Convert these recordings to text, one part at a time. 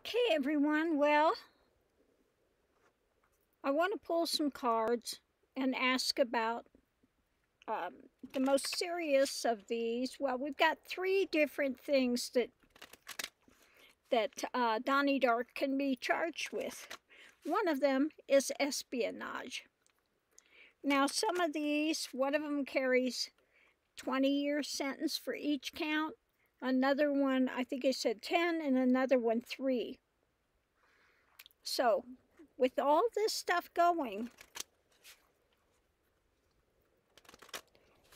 Okay, everyone. Well, I want to pull some cards and ask about um, the most serious of these. Well, we've got three different things that that uh, Donny Dark can be charged with. One of them is espionage. Now, some of these, one of them carries 20 year sentence for each count. Another one, I think I said 10, and another one 3. So, with all this stuff going,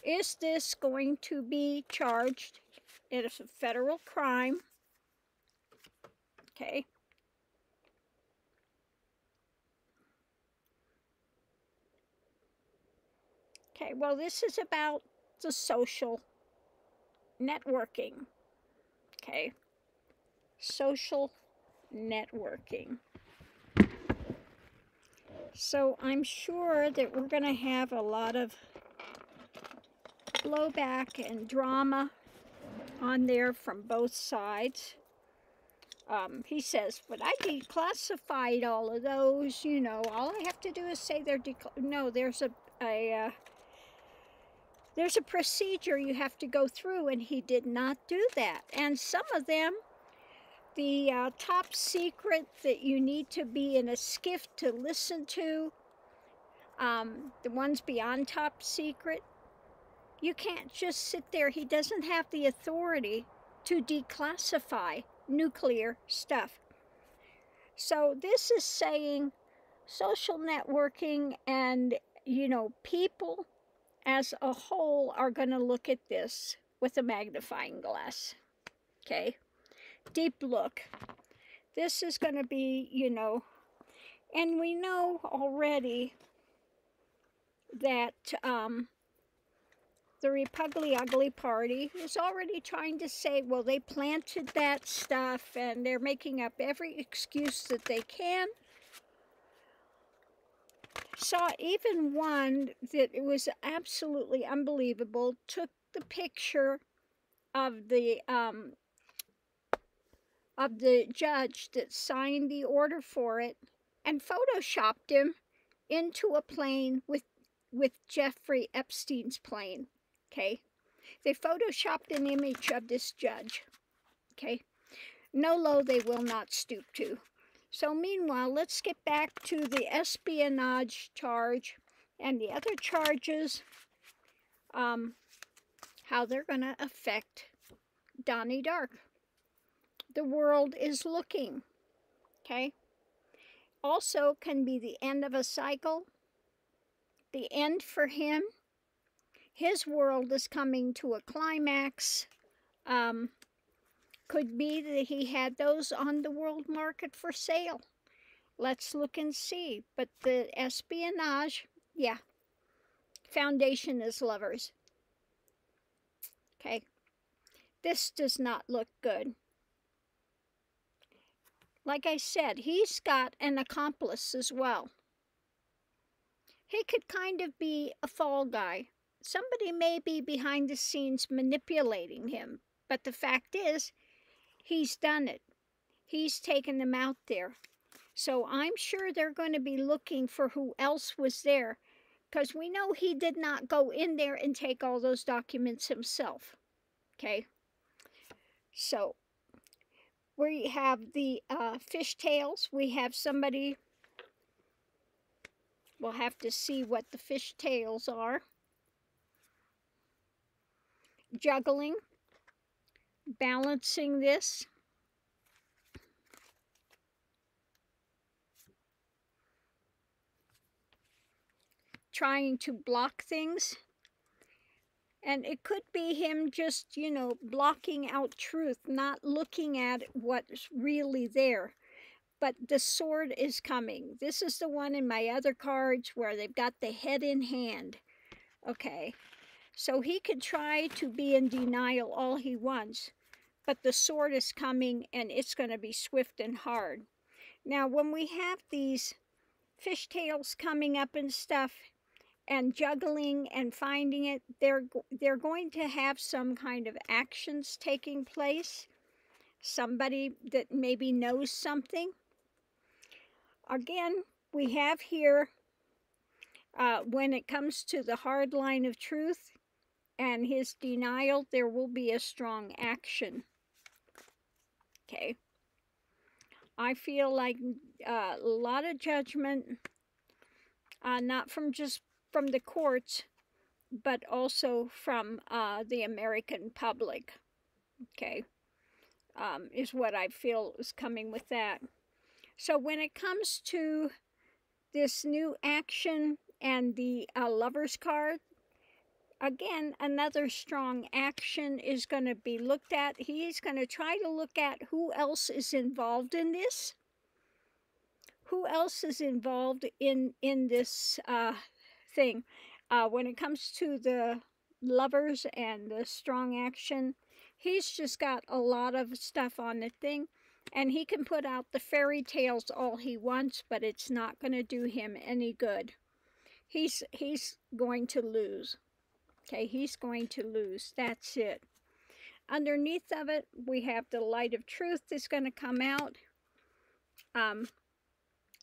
is this going to be charged as a federal crime? Okay. Okay, well, this is about the social networking. Okay, social networking. So I'm sure that we're going to have a lot of blowback and drama on there from both sides. Um, he says, but I declassified all of those, you know, all I have to do is say they're, no, there's a, a uh, there's a procedure you have to go through, and he did not do that. And some of them, the uh, top secret that you need to be in a SCIF to listen to, um, the ones beyond top secret, you can't just sit there. He doesn't have the authority to declassify nuclear stuff. So this is saying social networking and, you know, people as a whole are going to look at this with a magnifying glass. Okay? Deep look. This is going to be, you know, and we know already that um, the Repugly Ugly Party is already trying to say, well, they planted that stuff and they're making up every excuse that they can saw even one that it was absolutely unbelievable, took the picture of the um, of the judge that signed the order for it and photoshopped him into a plane with with Jeffrey Epstein's plane. Okay. They photoshopped an image of this judge. Okay. No low they will not stoop to. So meanwhile, let's get back to the espionage charge and the other charges, um, how they're going to affect Donny Dark. The world is looking, okay? Also can be the end of a cycle, the end for him. His world is coming to a climax. Um, could be that he had those on the world market for sale. Let's look and see. But the espionage, yeah. Foundation is lovers. Okay. This does not look good. Like I said, he's got an accomplice as well. He could kind of be a fall guy. Somebody may be behind the scenes manipulating him. But the fact is, He's done it. He's taken them out there. So I'm sure they're going to be looking for who else was there because we know he did not go in there and take all those documents himself. Okay? So we have the uh, fishtails. We have somebody, we'll have to see what the fishtails are. Juggling balancing this. Trying to block things. And it could be him just, you know, blocking out truth, not looking at what's really there. But the sword is coming. This is the one in my other cards where they've got the head in hand. Okay. So he could try to be in denial all he wants, but the sword is coming and it's going to be swift and hard. Now, when we have these fishtails coming up and stuff and juggling and finding it, they're, they're going to have some kind of actions taking place. somebody that maybe knows something. Again, we have here uh, when it comes to the hard line of truth and his denial, there will be a strong action. Okay. I feel like uh, a lot of judgment, uh, not from just from the courts, but also from uh, the American public. Okay. Um, is what I feel is coming with that. So when it comes to this new action and the uh, lover's card, again, another strong action is going to be looked at. He's going to try to look at who else is involved in this. Who else is involved in, in this uh, thing? Uh, when it comes to the lovers and the strong action, he's just got a lot of stuff on the thing. And he can put out the fairy tales all he wants, but it's not going to do him any good. He's, he's going to lose. Okay, he's going to lose. That's it. Underneath of it, we have the light of truth is going to come out. Um,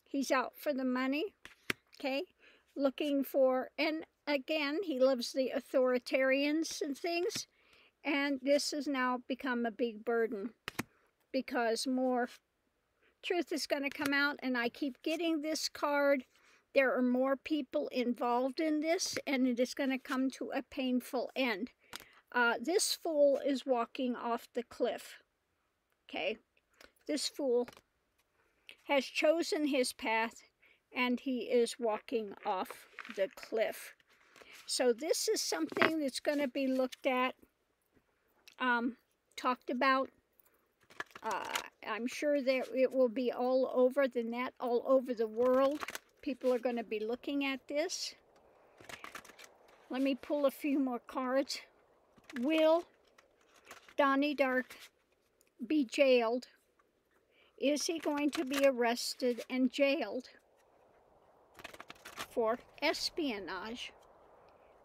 he's out for the money. Okay, looking for, and again, he loves the authoritarians and things. And this has now become a big burden because more truth is going to come out. And I keep getting this card there are more people involved in this, and it is going to come to a painful end. Uh, this fool is walking off the cliff. Okay? This fool has chosen his path, and he is walking off the cliff. So this is something that's going to be looked at, um, talked about. Uh, I'm sure that it will be all over the net, all over the world people are going to be looking at this. Let me pull a few more cards. Will Donny Dark be jailed? Is he going to be arrested and jailed for espionage?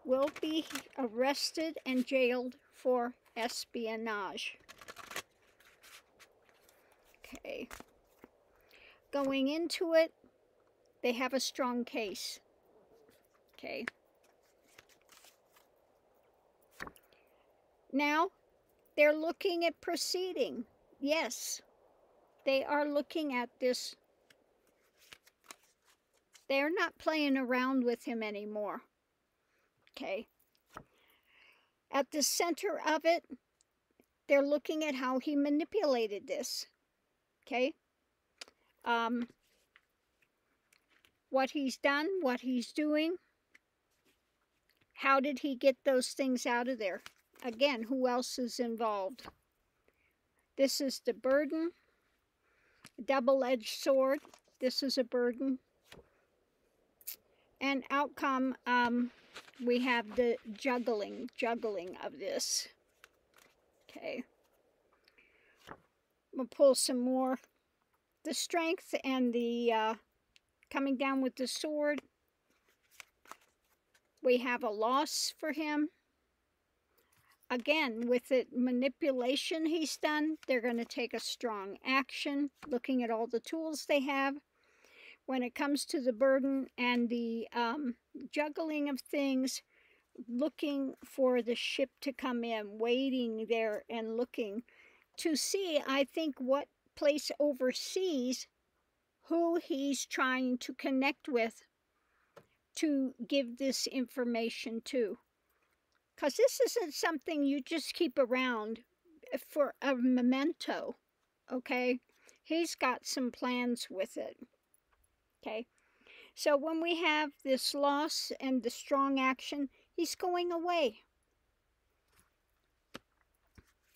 Will be arrested and jailed for espionage. Okay. Going into it, they have a strong case. Okay. Now, they're looking at proceeding. Yes, they are looking at this. They're not playing around with him anymore. Okay. At the center of it, they're looking at how he manipulated this. Okay. Um, what he's done, what he's doing. How did he get those things out of there? Again, who else is involved? This is the burden, double-edged sword. This is a burden. And outcome, um, we have the juggling, juggling of this. Okay. We'll pull some more. The strength and the uh, coming down with the sword. We have a loss for him. Again, with the manipulation he's done, they're going to take a strong action, looking at all the tools they have. When it comes to the burden and the um, juggling of things, looking for the ship to come in, waiting there and looking to see, I think, what place overseas who he's trying to connect with to give this information to. Because this isn't something you just keep around for a memento, okay? He's got some plans with it, okay? So when we have this loss and the strong action, he's going away.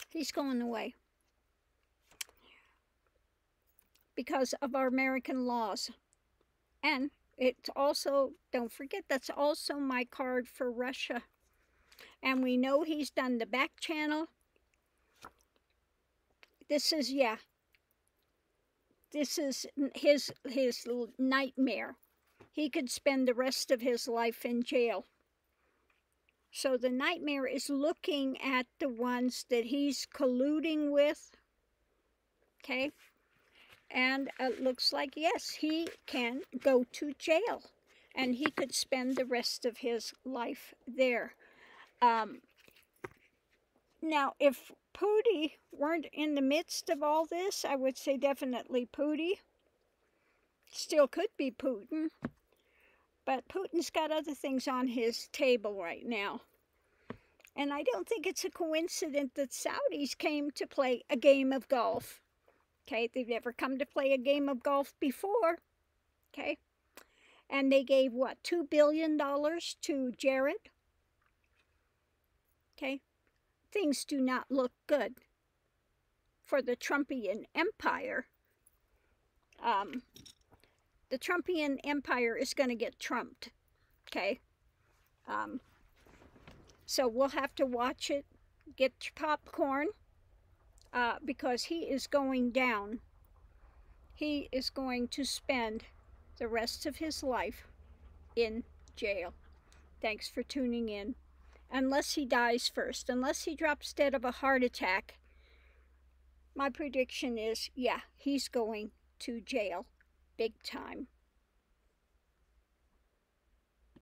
He's going away. Because of our American laws. And it's also, don't forget, that's also my card for Russia. And we know he's done the back channel. This is, yeah, this is his, his nightmare. He could spend the rest of his life in jail. So the nightmare is looking at the ones that he's colluding with Okay? And it looks like, yes, he can go to jail and he could spend the rest of his life there. Um, now, if Pootie weren't in the midst of all this, I would say definitely Pootie. Still could be Putin. But Putin's got other things on his table right now. And I don't think it's a coincidence that Saudis came to play a game of golf. Okay, they've never come to play a game of golf before. Okay, and they gave what, $2 billion to Jared? Okay, things do not look good for the Trumpian empire. Um, the Trumpian empire is going to get trumped. Okay. Um, so we'll have to watch it. Get your popcorn uh, because he is going down. He is going to spend the rest of his life in jail. Thanks for tuning in. Unless he dies first, unless he drops dead of a heart attack, my prediction is yeah, he's going to jail big time.